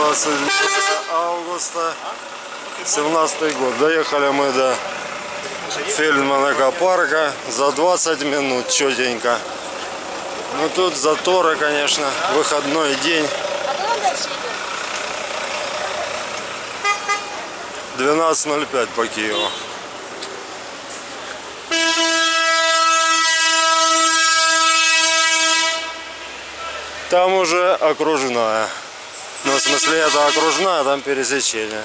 20 августа 17 год. Доехали мы до Фельдмана парка за 20 минут четенько. Ну тут заторы, конечно, выходной день. А куда он дальше идет? 12.05 по Киеву. Там уже окружная. Ну, в смысле, это окружная, там пересечение.